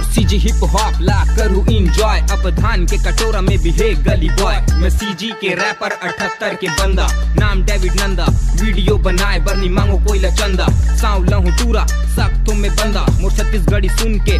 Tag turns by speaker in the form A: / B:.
A: मोर CG hip hop ला करू enjoy अब धान के कटोरा में भी है गली बॉय मैं सीजी के रैपर अठहत्तर के बंदा। नाम डेविड नंदा। वीडियो बनाए, बरनी मांगो कोई लचंदा साव लहू टूरा सब तुम में बंदा। मोर छत्तीसगढ़ी सुन के